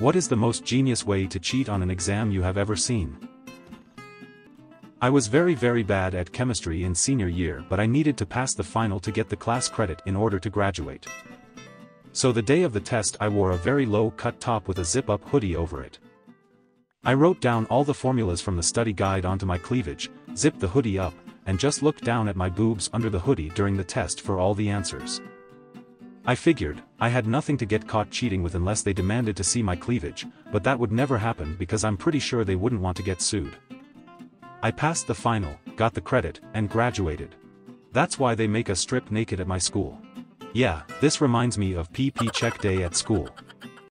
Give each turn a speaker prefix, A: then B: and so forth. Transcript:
A: What is the most genius way to cheat on an exam you have ever seen? I was very very bad at chemistry in senior year but I needed to pass the final to get the class credit in order to graduate. So the day of the test I wore a very low cut top with a zip-up hoodie over it. I wrote down all the formulas from the study guide onto my cleavage, zipped the hoodie up, and just looked down at my boobs under the hoodie during the test for all the answers. I figured, I had nothing to get caught cheating with unless they demanded to see my cleavage, but that would never happen because I'm pretty sure they wouldn't want to get sued. I passed the final, got the credit, and graduated. That's why they make us strip naked at my school. Yeah, this reminds me of PP check day at school.